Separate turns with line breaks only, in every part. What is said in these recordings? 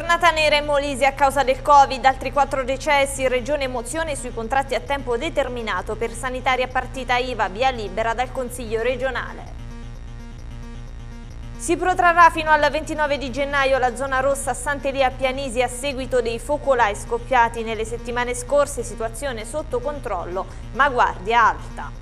Giornata nera in Molise a causa del Covid, altri quattro decessi, regione emozione sui contratti a tempo determinato per sanitaria partita IVA, via libera dal Consiglio regionale. Si protrarrà fino al 29 di gennaio la zona rossa Sant'Elia Pianisi a seguito dei focolai scoppiati nelle settimane scorse, situazione sotto controllo ma guardia alta.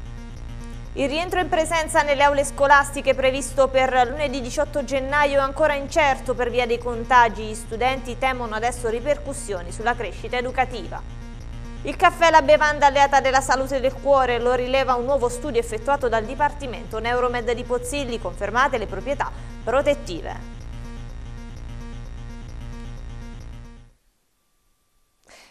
Il rientro in presenza nelle aule scolastiche previsto per lunedì 18 gennaio è ancora incerto per via dei contagi. Gli studenti temono adesso ripercussioni sulla crescita educativa. Il caffè è la bevanda alleata della salute del cuore, lo rileva un nuovo studio effettuato dal Dipartimento Neuromed di Pozzilli, confermate le proprietà protettive.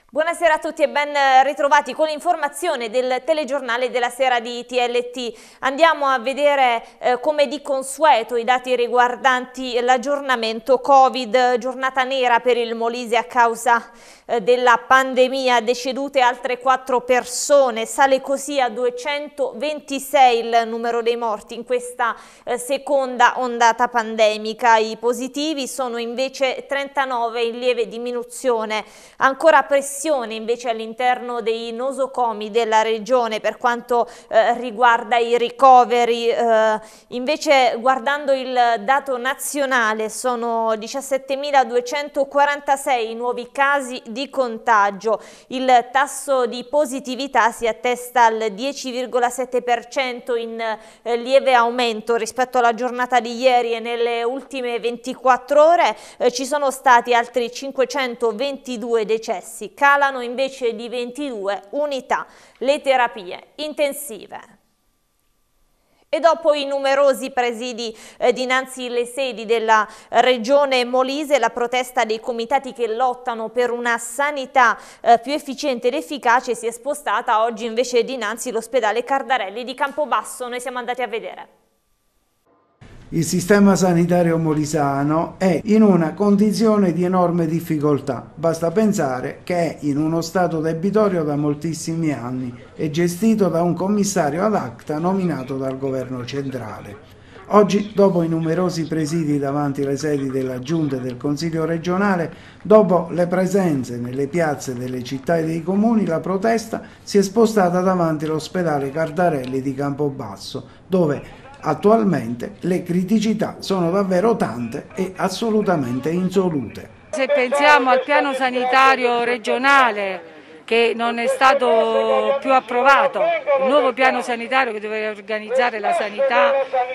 Buonasera a tutti e ben ritrovati con l'informazione del telegiornale della sera di TLT. Andiamo a vedere eh, come di consueto i dati riguardanti l'aggiornamento Covid, giornata nera per il Molise a causa eh, della pandemia, decedute altre quattro persone, sale così a 226 il numero dei morti in questa eh, seconda ondata pandemica. I positivi sono invece 39 in lieve diminuzione, ancora pressione pressione invece all'interno dei nosocomi della regione per quanto eh, riguarda i ricoveri, eh, invece guardando il dato nazionale sono 17.246 nuovi casi di contagio, il tasso di positività si attesta al 10,7% in eh, lieve aumento rispetto alla giornata di ieri e nelle ultime 24 ore eh, ci sono stati altri 522 decessi calano invece di 22 unità le terapie intensive. E dopo i numerosi presidi eh, dinanzi alle sedi della regione Molise, la protesta dei comitati che lottano per una sanità eh, più efficiente ed efficace si è spostata oggi invece dinanzi all'ospedale Cardarelli di Campobasso. Noi siamo andati a vedere.
Il sistema sanitario molisano è in una condizione di enorme difficoltà. Basta pensare che è in uno stato debitorio da moltissimi anni e gestito da un commissario ad acta nominato dal governo centrale. Oggi, dopo i numerosi presidi davanti alle sedi della Giunta e del Consiglio regionale, dopo le presenze nelle piazze delle città e dei comuni, la protesta si è spostata davanti all'ospedale Cardarelli di Campobasso, dove Attualmente le criticità sono davvero tante e assolutamente insolute.
Se pensiamo al piano sanitario regionale che non è stato più approvato, il nuovo piano sanitario che deve organizzare la sanità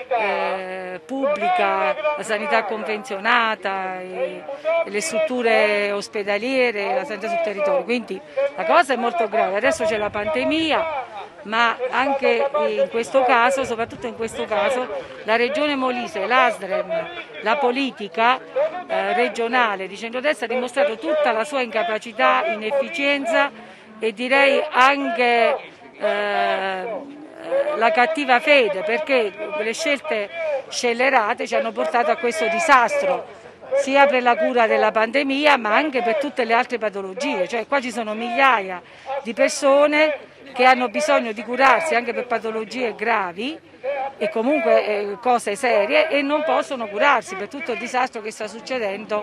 eh, pubblica, la sanità convenzionata, e, le strutture ospedaliere, la sanità sul territorio. Quindi la cosa è molto grave, adesso c'è la pandemia, ma anche in questo caso, soprattutto in questo caso, la Regione Molise, l'ASDREM, la politica eh, regionale di centrodestra ha dimostrato tutta la sua incapacità, inefficienza e direi anche eh, la cattiva fede perché le scelte scellerate ci hanno portato a questo disastro sia per la cura della pandemia ma anche per tutte le altre patologie, cioè qua ci sono migliaia di persone che hanno bisogno di curarsi anche per patologie gravi e comunque eh, cose serie e non possono curarsi per tutto il disastro che sta succedendo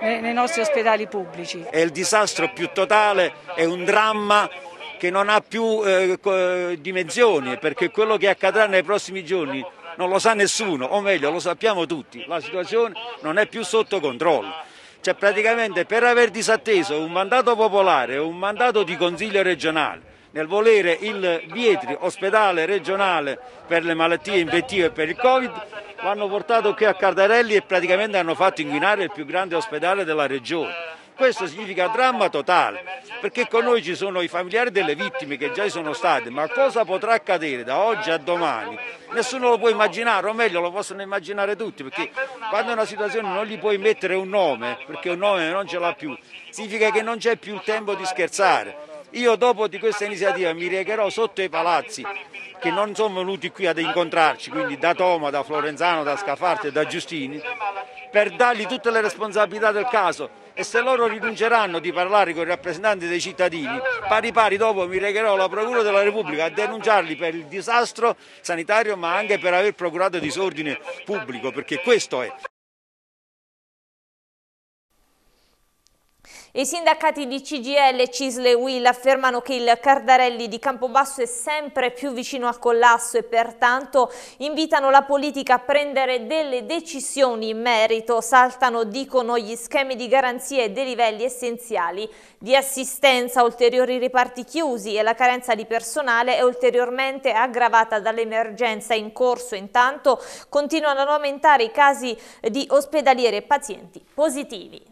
nei, nei nostri ospedali pubblici.
È il disastro più totale, è un dramma che non ha più eh, dimensioni perché quello che accadrà nei prossimi giorni non lo sa nessuno, o meglio lo sappiamo tutti, la situazione non è più sotto controllo. Cioè praticamente per aver disatteso un mandato popolare un mandato di consiglio regionale nel volere il Vietri, ospedale regionale per le malattie infettive e per il Covid, l'hanno portato qui a Cardarelli e praticamente hanno fatto inquinare il più grande ospedale della regione. Questo significa dramma totale, perché con noi ci sono i familiari delle vittime che già sono state, ma cosa potrà accadere da oggi a domani? Nessuno lo può immaginare, o meglio lo possono immaginare tutti, perché quando una situazione non gli puoi mettere un nome, perché un nome non ce l'ha più, significa che non c'è più il tempo di scherzare io dopo di questa iniziativa mi recherò sotto i palazzi che non sono venuti qui ad incontrarci, quindi da Toma, da Florenzano, da Scafarte e da Giustini, per dargli tutte le responsabilità del caso e se loro rinunceranno di parlare con i rappresentanti dei cittadini, pari pari dopo mi regherò alla Procura della Repubblica a denunciarli per il disastro sanitario ma anche per aver procurato disordine pubblico, perché questo è.
I sindacati di CGL, Cisle e Will affermano che il Cardarelli di Campobasso è sempre più vicino al collasso e pertanto invitano la politica a prendere delle decisioni in merito. Saltano, dicono, gli schemi di garanzie dei livelli essenziali di assistenza, ulteriori riparti chiusi e la carenza di personale è ulteriormente aggravata dall'emergenza in corso. Intanto continuano ad aumentare i casi di ospedalieri e pazienti positivi.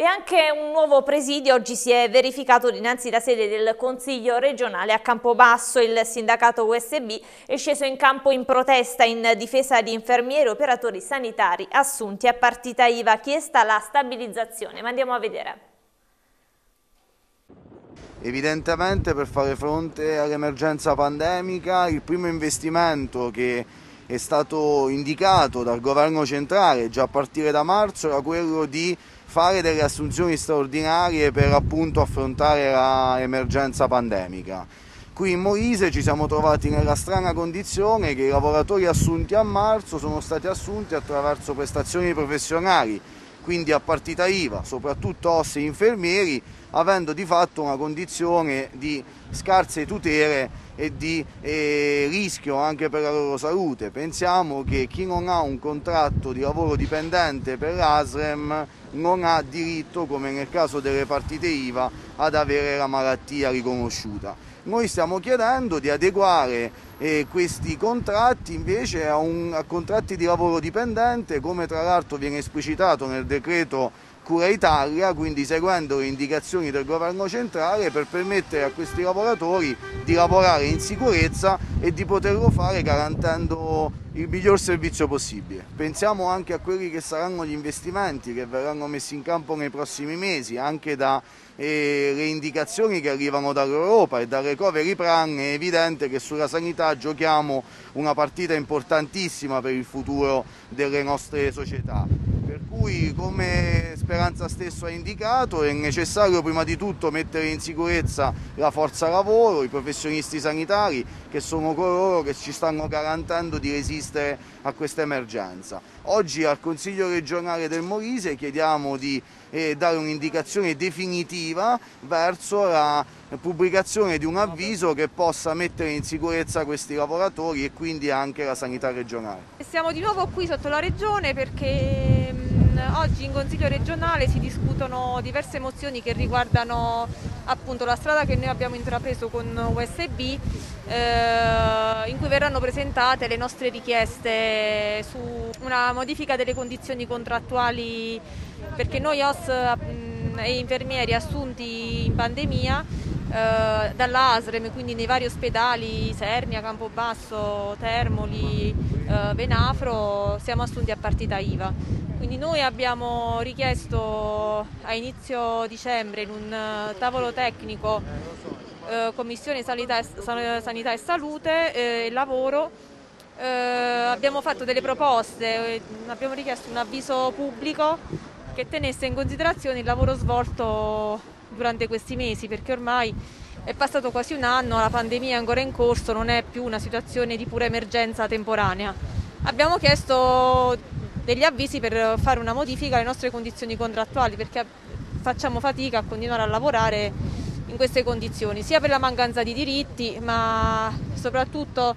E anche un nuovo presidio oggi si è verificato dinanzi la sede del Consiglio regionale a Campobasso. Il sindacato USB è sceso in campo in protesta in difesa di infermieri e operatori sanitari assunti a partita IVA. Chiesta la stabilizzazione. Ma andiamo a vedere.
Evidentemente per fare fronte all'emergenza pandemica il primo investimento che è stato indicato dal governo centrale già a partire da marzo era quello di fare delle assunzioni straordinarie per appunto affrontare l'emergenza pandemica. Qui in Molise ci siamo trovati nella strana condizione che i lavoratori assunti a marzo sono stati assunti attraverso prestazioni professionali, quindi a partita IVA, soprattutto ossi e infermieri, avendo di fatto una condizione di scarse tutele e di eh, rischio anche per la loro salute. Pensiamo che chi non ha un contratto di lavoro dipendente per l'ASREM non ha diritto, come nel caso delle partite IVA, ad avere la malattia riconosciuta. Noi stiamo chiedendo di adeguare eh, questi contratti invece a, un, a contratti di lavoro dipendente, come tra l'altro viene esplicitato nel decreto Cura Italia, quindi seguendo le indicazioni del governo centrale per permettere a questi lavoratori di lavorare in sicurezza e di poterlo fare garantendo il miglior servizio possibile. Pensiamo anche a quelli che saranno gli investimenti che verranno messi in campo nei prossimi mesi, anche dalle eh, indicazioni che arrivano dall'Europa e dal recovery plan è evidente che sulla sanità giochiamo una partita importantissima per il futuro delle nostre società cui, come Speranza stesso ha indicato, è necessario prima di tutto mettere in sicurezza la forza lavoro, i professionisti sanitari, che sono coloro che ci stanno garantendo di resistere a questa emergenza. Oggi al Consiglio regionale del Molise chiediamo di eh, dare un'indicazione definitiva verso la pubblicazione di un avviso che possa mettere in sicurezza questi lavoratori e quindi anche la sanità regionale.
Siamo di nuovo qui sotto la regione perché oggi in Consiglio regionale si discutono diverse mozioni che riguardano appunto la strada che noi abbiamo intrapreso con USB eh, in cui verranno presentate le nostre richieste su una modifica delle condizioni contrattuali perché noi OS mh, e infermieri assunti in pandemia eh, dalla ASREM, quindi nei vari ospedali, Sernia, Campobasso, Termoli, eh, Venafro, siamo assunti a partita IVA. Quindi noi abbiamo richiesto a inizio dicembre in un eh, tavolo tecnico eh, Commissione Sanità e, Sanità e Salute e eh, Lavoro eh, abbiamo fatto delle proposte, eh, abbiamo richiesto un avviso pubblico che tenesse in considerazione il lavoro svolto durante questi mesi perché ormai è passato quasi un anno, la pandemia è ancora in corso, non è più una situazione di pura emergenza temporanea. Abbiamo chiesto degli avvisi per fare una modifica alle nostre condizioni contrattuali perché facciamo fatica a continuare a lavorare in queste condizioni, sia per la mancanza di diritti ma soprattutto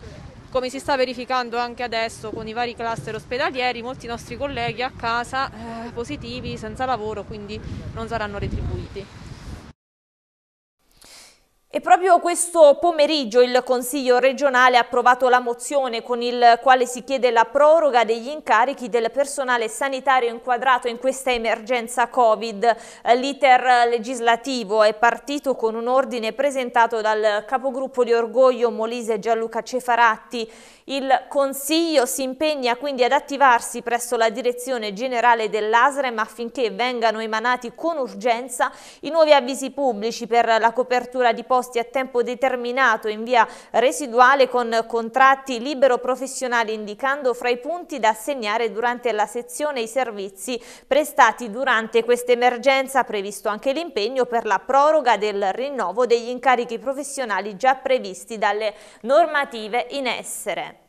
come si sta verificando anche adesso con i vari cluster ospedalieri, molti nostri colleghi a casa eh, positivi, senza lavoro, quindi non saranno retribuiti.
E proprio questo pomeriggio il Consiglio regionale ha approvato la mozione con il quale si chiede la proroga degli incarichi del personale sanitario inquadrato in questa emergenza Covid. L'iter legislativo è partito con un ordine presentato dal capogruppo di Orgoglio Molise Gianluca Cefaratti. Il Consiglio si impegna quindi ad attivarsi presso la direzione generale dell'ASREM affinché vengano emanati con urgenza i nuovi avvisi pubblici per la copertura di posti posti a tempo determinato in via residuale con contratti libero professionali indicando fra i punti da assegnare durante la sezione i servizi prestati durante questa emergenza previsto anche l'impegno per la proroga del rinnovo degli incarichi professionali già previsti dalle normative in essere.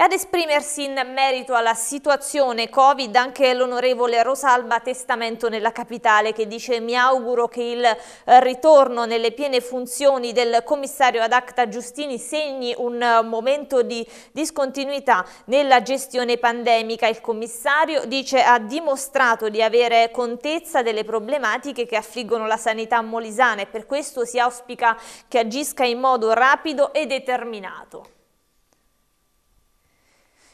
E ad esprimersi in merito alla situazione Covid anche l'onorevole Rosalba Testamento nella capitale che dice mi auguro che il eh, ritorno nelle piene funzioni del commissario ad acta Giustini segni un eh, momento di discontinuità nella gestione pandemica. Il commissario dice ha dimostrato di avere contezza delle problematiche che affliggono la sanità molisana e per questo si auspica che agisca in modo rapido e determinato.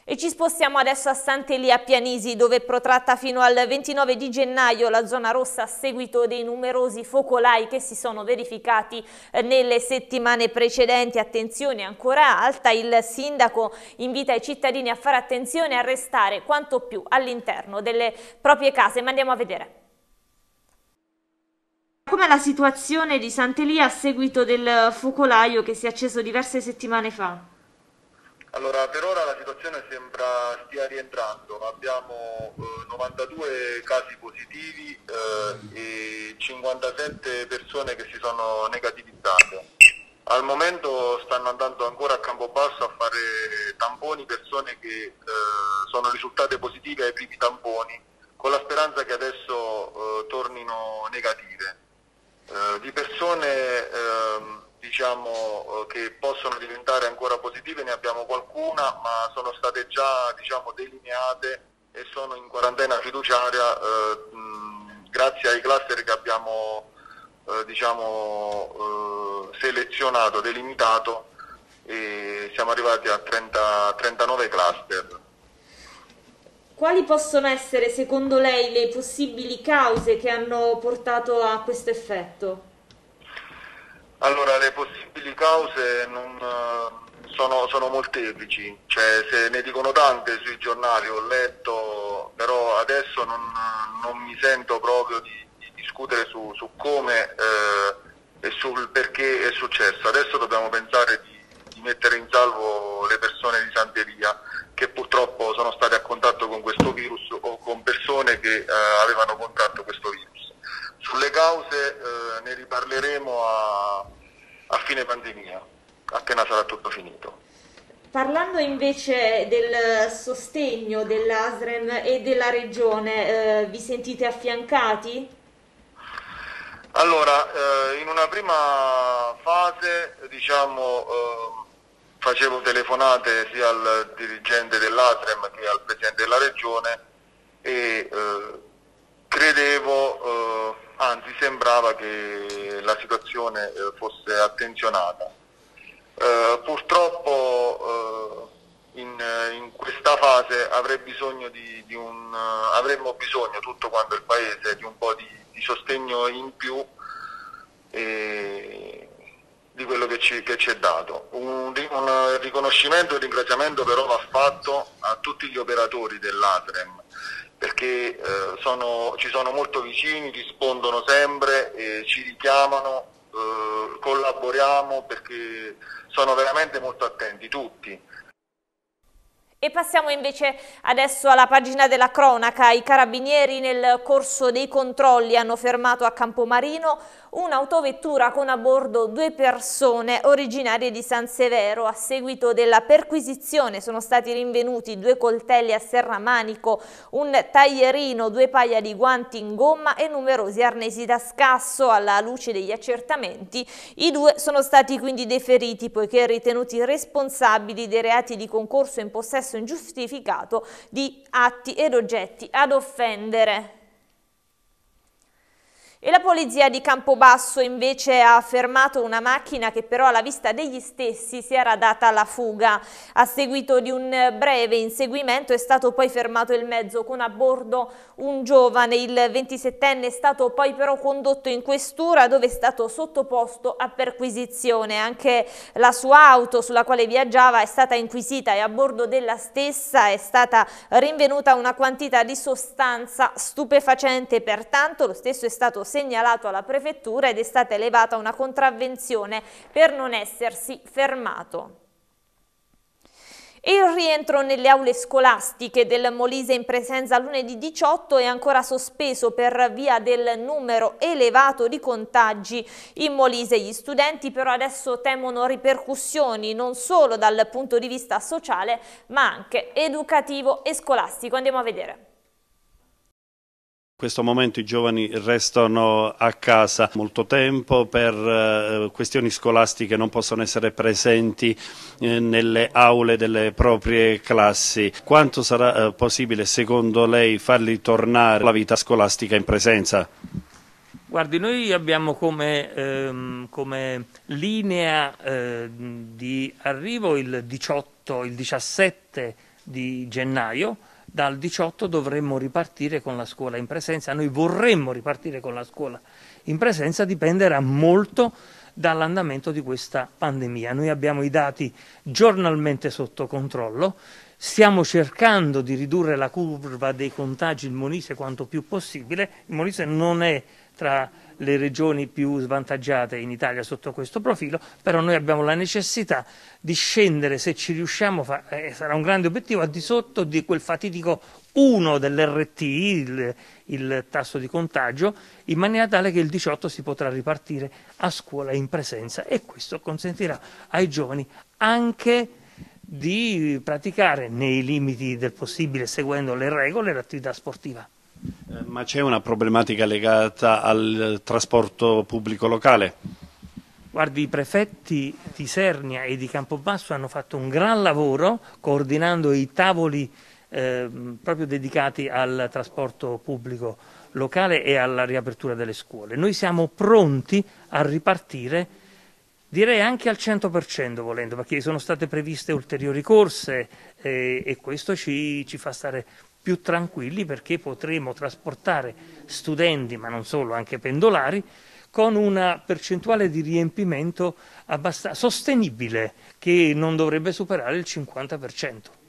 E ci spostiamo adesso a Sant'Elia Pianisi dove è protratta fino al 29 di gennaio la zona rossa a seguito dei numerosi focolai che si sono verificati eh, nelle settimane precedenti. Attenzione ancora alta, il sindaco invita i cittadini a fare attenzione e a restare quanto più all'interno delle proprie case. Ma andiamo a vedere. Com'è la situazione di Sant'Elia a seguito del focolaio che si è acceso diverse settimane fa?
Allora, per ora la situazione sembra stia rientrando, abbiamo eh, 92 casi positivi eh, e 57 persone che si sono negativizzate. Al momento stanno andando ancora a Campobasso a fare tamponi persone che eh, sono risultate positive ai primi tamponi, con la speranza che adesso eh, tornino negative. Eh, di persone ehm, diciamo, eh, che possono diventare ancora positive ne abbiamo qualcuna, ma sono state già diciamo, delineate e sono in quarantena fiduciaria eh, mh, grazie ai cluster che abbiamo eh, diciamo, eh, selezionato, delimitato e siamo arrivati a 30, 39 cluster.
Quali possono essere secondo lei le possibili cause che hanno portato a questo effetto?
Allora, le possibili cause non, eh, sono, sono, molteplici, cioè, se ne dicono tante sui giornali, ho letto, però adesso non, non mi sento proprio di, di discutere su, su come eh, e sul perché è successo. Adesso dobbiamo pensare di, di mettere in salvo le persone di Santeria che purtroppo sono state a contatto con questo virus o con persone che eh, avevano contratto questo virus. Sulle cause eh, ne riparleremo a, a fine pandemia, appena sarà tutto finito.
Parlando invece del sostegno dell'ASREM e della Regione, eh, vi sentite affiancati?
Allora, eh, in una prima fase diciamo, eh, facevo telefonate sia al dirigente dell'ASREM che al Presidente della Regione e eh, credevo eh, anzi sembrava che la situazione eh, fosse attenzionata. Eh, purtroppo eh, in, in, questa fase bisogno di, di un, avremmo bisogno tutto quanto il Paese di un po' di, di sostegno in più e, di quello che ci, che ci è dato. Un, un riconoscimento e un ringraziamento però va fatto a tutti gli operatori dell'ATREM perché eh, sono, ci sono molto vicini, rispondono sempre, eh, ci richiamano, eh, collaboriamo perché sono veramente molto attenti tutti.
E passiamo invece adesso alla pagina della cronaca. I carabinieri nel corso dei controlli hanno fermato a Campomarino un'autovettura con a bordo due persone originarie di San Severo. A seguito della perquisizione sono stati rinvenuti due coltelli a serramanico, un taglierino, due paia di guanti in gomma e numerosi arnesi da scasso. Alla luce degli accertamenti i due sono stati quindi deferiti poiché ritenuti responsabili dei reati di concorso in possesso ingiustificato di atti ed oggetti ad offendere. E la polizia di Campobasso invece ha fermato una macchina che però alla vista degli stessi si era data alla fuga. A seguito di un breve inseguimento è stato poi fermato il mezzo con a bordo un giovane. Il 27enne è stato poi però condotto in questura dove è stato sottoposto a perquisizione. Anche la sua auto sulla quale viaggiava è stata inquisita e a bordo della stessa è stata rinvenuta una quantità di sostanza stupefacente. Pertanto lo stesso è stato segnalato alla prefettura ed è stata elevata una contravvenzione per non essersi fermato. Il rientro nelle aule scolastiche del Molise in presenza lunedì 18 è ancora sospeso per via del numero elevato di contagi in Molise. Gli studenti però adesso temono ripercussioni non solo dal punto di vista sociale ma anche educativo e scolastico. Andiamo a vedere.
In questo momento i giovani restano a casa molto tempo per eh, questioni scolastiche non possono essere presenti eh, nelle aule delle proprie classi. Quanto sarà eh, possibile secondo lei farli tornare alla vita scolastica in presenza?
Guardi, noi abbiamo come, ehm, come linea eh, di arrivo il 18, il 17 di gennaio dal 18 dovremmo ripartire con la scuola in presenza, noi vorremmo ripartire con la scuola in presenza, dipenderà molto dall'andamento di questa pandemia. Noi abbiamo i dati giornalmente sotto controllo, stiamo cercando di ridurre la curva dei contagi in Monise quanto più possibile, il Monise non è tra le regioni più svantaggiate in Italia sotto questo profilo, però noi abbiamo la necessità di scendere, se ci riusciamo, eh, sarà un grande obiettivo, al di sotto di quel fatidico 1 dell'RT, il, il tasso di contagio, in maniera tale che il 18 si potrà ripartire a scuola in presenza e questo consentirà ai giovani anche di praticare nei limiti del possibile, seguendo le regole, l'attività sportiva.
Eh, ma c'è una problematica legata al trasporto pubblico locale?
Guardi, i prefetti di Sernia e di Campobasso hanno fatto un gran lavoro coordinando i tavoli eh, proprio dedicati al trasporto pubblico locale e alla riapertura delle scuole. Noi siamo pronti a ripartire, direi anche al 100% volendo, perché sono state previste ulteriori corse eh, e questo ci, ci fa stare più tranquilli perché potremo trasportare studenti, ma non solo, anche pendolari, con una percentuale di riempimento sostenibile che non dovrebbe superare il 50%.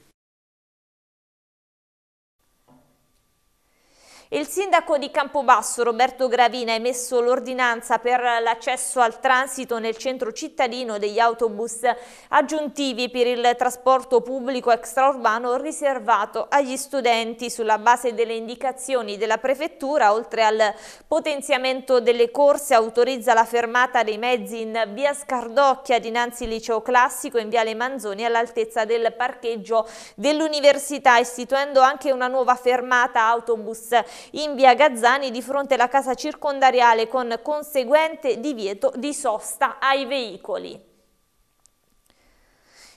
Il sindaco di Campobasso, Roberto Gravina, ha emesso l'ordinanza per l'accesso al transito nel centro cittadino degli autobus aggiuntivi per il trasporto pubblico extraurbano riservato agli studenti. Sulla base delle indicazioni della prefettura, oltre al potenziamento delle corse, autorizza la fermata dei mezzi in via Scardocchia dinanzi liceo classico in viale Manzoni all'altezza del parcheggio dell'università, istituendo anche una nuova fermata autobus in via Gazzani di fronte alla casa circondariale con conseguente divieto di sosta ai veicoli.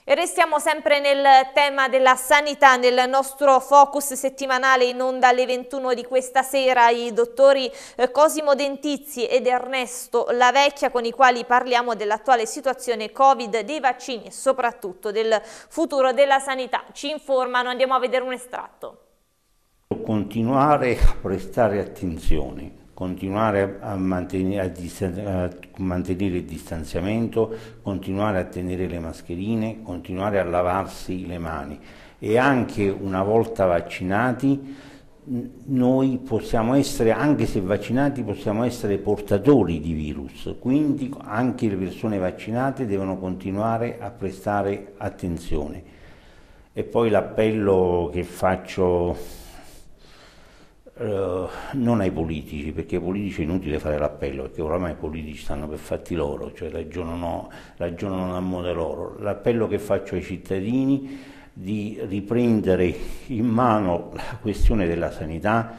E restiamo sempre nel tema della sanità, nel nostro focus settimanale in onda alle 21 di questa sera, i dottori eh, Cosimo Dentizzi ed Ernesto La Vecchia con i quali parliamo dell'attuale situazione Covid, dei vaccini e soprattutto del futuro della sanità. Ci informano, andiamo a vedere un estratto.
Continuare a prestare attenzione, continuare a mantenere, a, a mantenere, il distanziamento, continuare a tenere le mascherine, continuare a lavarsi le mani e anche una volta vaccinati noi possiamo essere, anche se vaccinati, possiamo essere portatori di virus, quindi anche le persone vaccinate devono continuare a prestare attenzione. E poi l'appello che faccio Uh, non ai politici, perché ai politici è inutile fare l'appello, perché oramai i politici stanno per fatti loro, cioè ragionano, ragionano a modo loro. L'appello che faccio ai cittadini di riprendere in mano la questione della sanità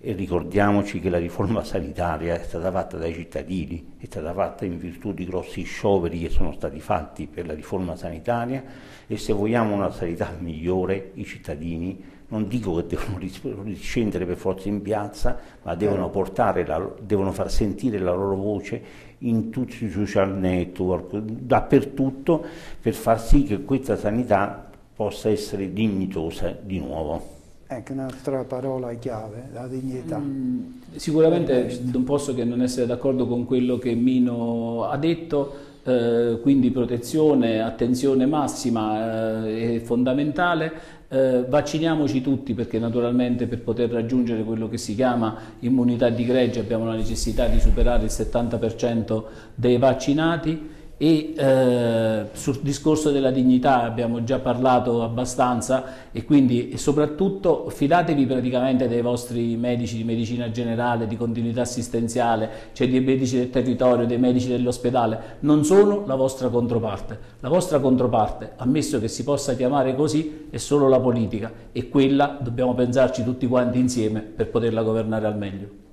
e ricordiamoci che la riforma sanitaria è stata fatta dai cittadini, è stata fatta in virtù di grossi scioperi che sono stati fatti per la riforma sanitaria e se vogliamo una sanità migliore i cittadini non dico che devono riscendere per forza in piazza, ma devono, la, devono far sentire la loro voce in tutti i social network, dappertutto, per far sì che questa sanità possa essere dignitosa di nuovo.
Ecco un'altra parola chiave, la dignità. Mm,
sicuramente non posso che non essere d'accordo con quello che Mino ha detto, eh, quindi protezione, attenzione massima eh, è fondamentale. Eh, vacciniamoci tutti perché naturalmente per poter raggiungere quello che si chiama immunità di gregge abbiamo la necessità di superare il 70% dei vaccinati e eh, sul discorso della dignità abbiamo già parlato abbastanza e quindi e soprattutto fidatevi praticamente dei vostri medici di medicina generale, di continuità assistenziale, cioè dei medici del territorio, dei medici dell'ospedale, non sono la vostra controparte. La vostra controparte, ammesso che si possa chiamare così, è solo la politica e quella dobbiamo pensarci tutti quanti insieme per poterla governare al meglio.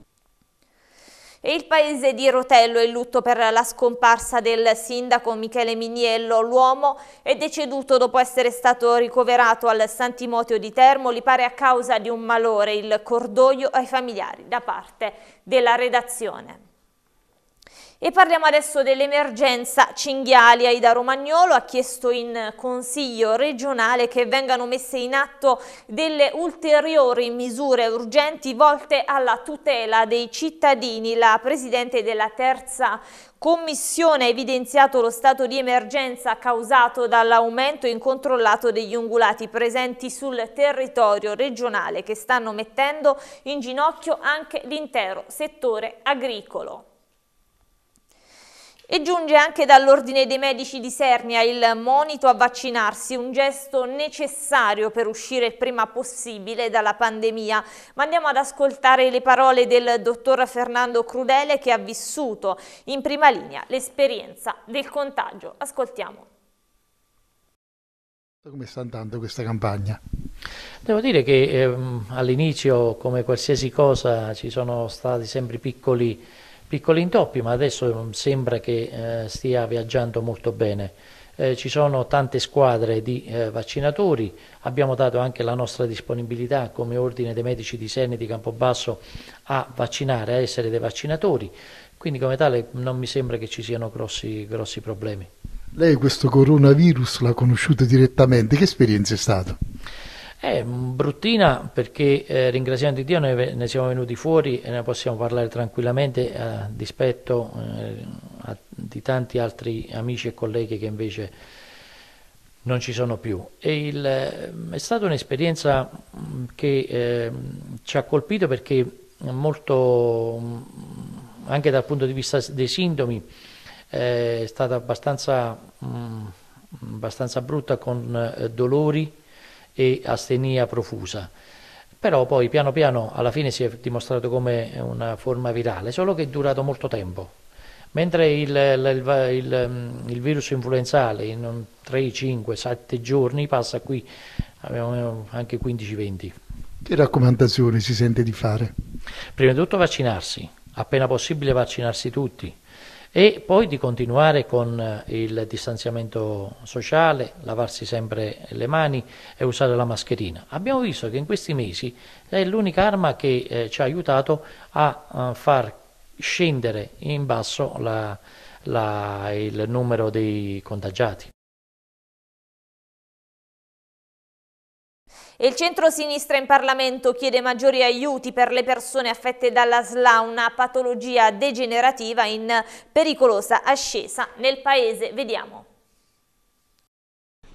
Il paese di Rotello è in lutto per la scomparsa del sindaco Michele Miniello. L'uomo è deceduto dopo essere stato ricoverato al San Timoteo di Termoli, pare a causa di un malore. Il cordoglio ai familiari da parte della redazione. E parliamo adesso dell'emergenza cinghiali. Aida Romagnolo ha chiesto in Consiglio regionale che vengano messe in atto delle ulteriori misure urgenti volte alla tutela dei cittadini. La Presidente della terza Commissione ha evidenziato lo stato di emergenza causato dall'aumento incontrollato degli ungulati presenti sul territorio regionale che stanno mettendo in ginocchio anche l'intero settore agricolo. E giunge anche dall'Ordine dei Medici di Sernia il monito a vaccinarsi, un gesto necessario per uscire il prima possibile dalla pandemia. Ma andiamo ad ascoltare le parole del dottor Fernando Crudele che ha vissuto in prima linea l'esperienza del contagio. Ascoltiamo.
Come sta andando questa campagna?
Devo dire che ehm, all'inizio, come qualsiasi cosa, ci sono stati sempre piccoli piccoli intoppi, ma adesso sembra che eh, stia viaggiando molto bene. Eh, ci sono tante squadre di eh, vaccinatori, abbiamo dato anche la nostra disponibilità come ordine dei medici di Seni di Campobasso a vaccinare, a essere dei vaccinatori, quindi come tale non mi sembra che ci siano grossi, grossi problemi.
Lei questo coronavirus l'ha conosciuto direttamente, che esperienza è stata?
È bruttina perché eh, ringraziando Dio ne, ne, siamo venuti fuori e ne possiamo parlare tranquillamente a dispetto eh, a, di tanti altri amici e colleghi che invece non ci sono più. Il, è stata un'esperienza mm, che eh, ci ha colpito perché molto, mm, anche dal punto di vista dei sintomi, è stata abbastanza, mh, mm, abbastanza brutta con eh, dolori, e astenia profusa. Però poi piano piano alla fine si è dimostrato come una forma virale, solo che è durato molto tempo. Mentre il, il, il, il virus influenzale in 3, 5, 7 giorni passa qui, abbiamo anche 15-20.
Che raccomandazioni si sente di fare?
Prima di tutto vaccinarsi, appena possibile vaccinarsi tutti e poi di continuare con eh, il distanziamento sociale, lavarsi sempre le mani e usare la mascherina. Abbiamo visto che in questi mesi è l'unica arma che eh, ci ha aiutato a uh, far scendere in basso la, la, il numero dei contagiati.
Il centro-sinistra in Parlamento chiede maggiori aiuti per le persone affette dalla SLA, una patologia degenerativa in pericolosa ascesa nel paese. Vediamo.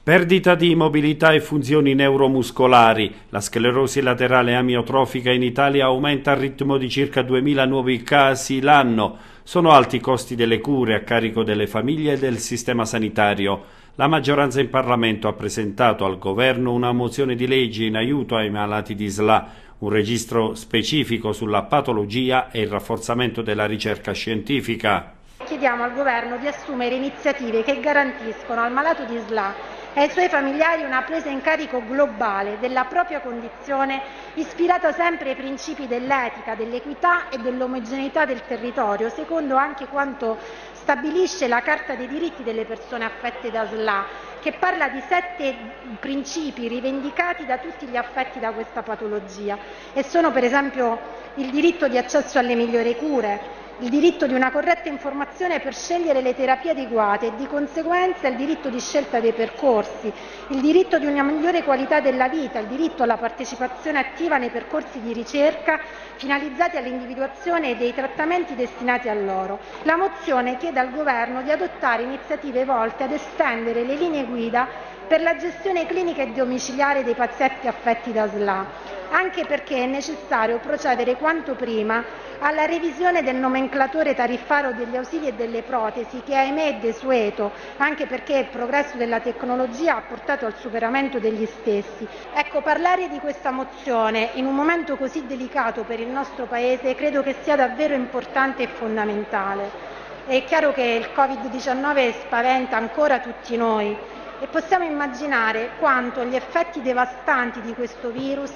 Perdita di mobilità e funzioni neuromuscolari. La sclerosi laterale amiotrofica in Italia aumenta al ritmo di circa 2.000 nuovi casi l'anno. Sono alti i costi delle cure a carico delle famiglie e del sistema sanitario. La maggioranza in Parlamento ha presentato al Governo una mozione di legge in aiuto ai malati di SLA, un registro specifico sulla patologia e il rafforzamento della ricerca scientifica.
Chiediamo al Governo di assumere iniziative che garantiscono al malato di SLA e ai suoi familiari una presa in carico globale della propria condizione ispirata sempre ai principi dell'etica, dell'equità e dell'omogeneità del territorio, secondo anche quanto stabilisce la Carta dei diritti delle persone affette da SLA, che parla di sette principi rivendicati da tutti gli affetti da questa patologia e sono per esempio il diritto di accesso alle migliori cure, il diritto di una corretta informazione per scegliere le terapie adeguate e di conseguenza il diritto di scelta dei percorsi, il diritto di una migliore qualità della vita, il diritto alla partecipazione attiva nei percorsi di ricerca finalizzati all'individuazione dei trattamenti destinati a loro. La mozione chiede al Governo di adottare iniziative volte ad estendere le linee guida per la gestione clinica e domiciliare dei pazienti affetti da SLA, anche perché è necessario procedere quanto prima alla revisione del nomenclatore tariffario degli ausili e delle protesi che ahimè è desueto, anche perché il progresso della tecnologia ha portato al superamento degli stessi. Ecco, parlare di questa mozione in un momento così delicato per il nostro Paese credo che sia davvero importante e fondamentale. È chiaro che il Covid-19 spaventa ancora tutti noi e possiamo immaginare quanto gli effetti devastanti di questo virus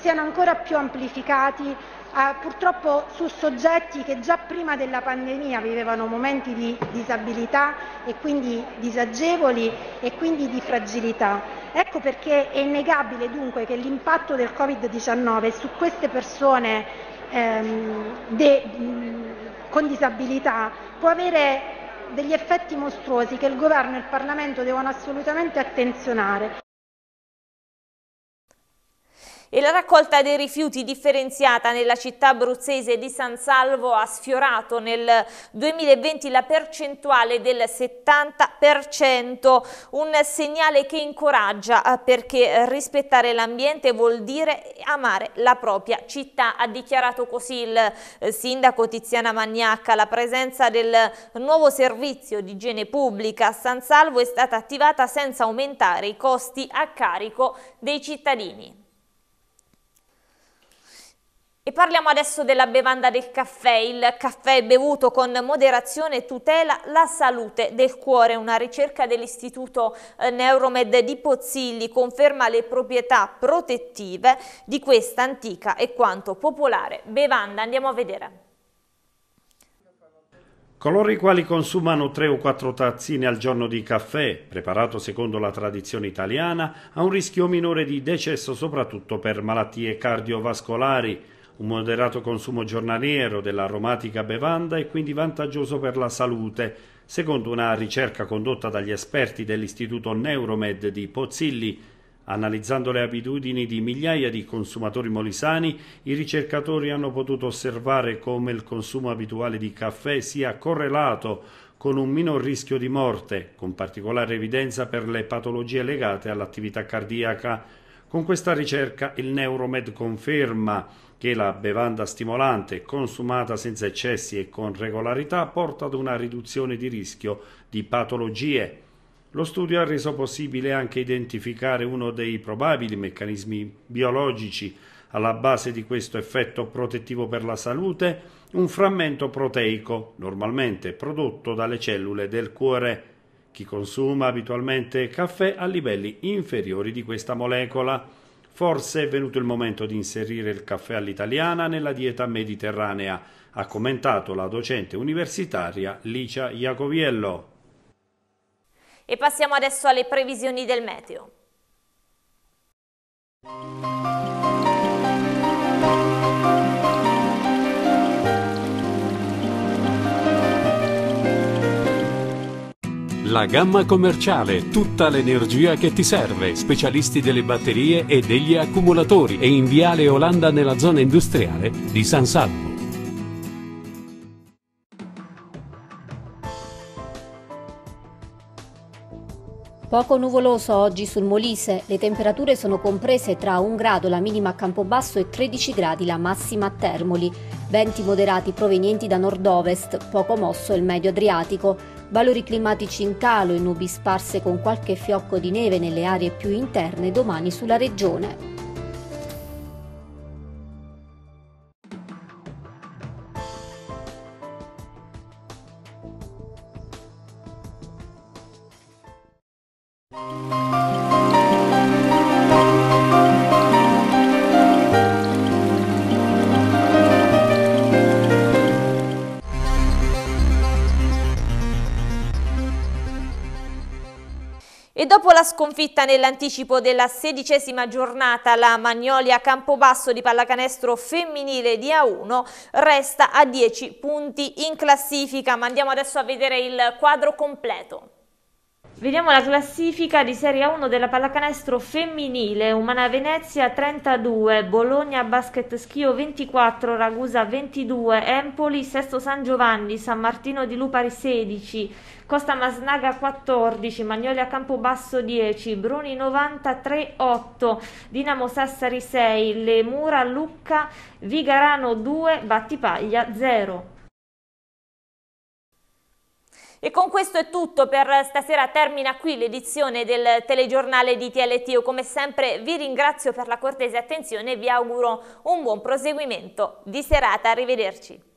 siano ancora più amplificati eh, purtroppo su soggetti che già prima della pandemia vivevano momenti di disabilità e quindi disagevoli e quindi di fragilità. Ecco perché è innegabile dunque che l'impatto del Covid-19 su queste persone ehm, de, con disabilità può avere degli effetti mostruosi che il Governo e il Parlamento devono assolutamente attenzionare
e la raccolta dei rifiuti differenziata nella città abruzzese di San Salvo ha sfiorato nel 2020 la percentuale del 70%, un segnale che incoraggia eh, perché rispettare l'ambiente vuol dire amare la propria città, ha dichiarato così il eh, sindaco Tiziana Magnacca. La presenza del nuovo servizio di igiene pubblica a San Salvo è stata attivata senza aumentare i costi a carico dei cittadini. E parliamo adesso della bevanda del caffè. Il caffè bevuto con moderazione tutela la salute del cuore. Una ricerca dell'Istituto eh, Neuromed di Pozzilli conferma le proprietà protettive di questa antica e quanto popolare bevanda. Andiamo a vedere.
Coloro i quali consumano tre o quattro tazzine al giorno di caffè, preparato secondo la tradizione italiana, ha un rischio minore di decesso soprattutto per malattie cardiovascolari, un moderato consumo giornaliero dell'aromatica bevanda è quindi vantaggioso per la salute, secondo una ricerca condotta dagli esperti dell'Istituto Neuromed di Pozzilli. Analizzando le abitudini di migliaia di consumatori molisani, i ricercatori hanno potuto osservare come il consumo abituale di caffè sia correlato con un minor rischio di morte, con particolare evidenza per le patologie legate all'attività cardiaca. Con questa ricerca il Neuromed conferma che la bevanda stimolante consumata senza eccessi e con regolarità porta ad una riduzione di rischio di patologie. Lo studio ha reso possibile anche identificare uno dei probabili meccanismi biologici alla base di questo effetto protettivo per la salute, un frammento proteico, normalmente prodotto dalle cellule del cuore. Chi consuma abitualmente caffè ha livelli inferiori di questa molecola. Forse è venuto il momento di inserire il caffè all'italiana nella dieta mediterranea, ha commentato la docente universitaria Licia Iacoviello.
E passiamo adesso alle previsioni del meteo.
La gamma commerciale, tutta l'energia che ti serve, specialisti delle batterie e degli accumulatori e in Viale Olanda nella zona industriale di San Salvo.
Poco nuvoloso oggi sul Molise, le temperature sono comprese tra 1 grado la minima a Campobasso e 13 gradi la massima a Termoli. Venti moderati provenienti da nord-ovest, poco mosso il medio Adriatico. Valori climatici in calo e nubi sparse con qualche fiocco di neve nelle aree più interne domani sulla regione.
La sconfitta nell'anticipo della sedicesima giornata, la Magnolia Campobasso di pallacanestro femminile di A1 resta a 10 punti in classifica. Ma andiamo adesso a vedere il quadro completo. Vediamo la classifica di Serie 1 della pallacanestro femminile, Umana Venezia 32, Bologna Basket Schio 24, Ragusa 22, Empoli, Sesto San Giovanni, San Martino di Lupari 16, Costa Masnaga 14, Magnoli a Campobasso 10, Bruni 93 8, Dinamo Sassari 6, Le Mura Lucca, Vigarano 2, Battipaglia 0. E con questo è tutto per stasera, termina qui l'edizione del telegiornale di TLT. Io come sempre vi ringrazio per la cortese attenzione e vi auguro un buon proseguimento di serata. Arrivederci.